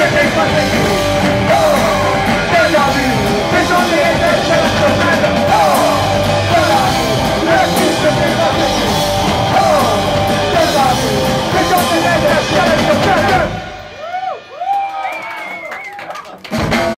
Você tem que fazer isso.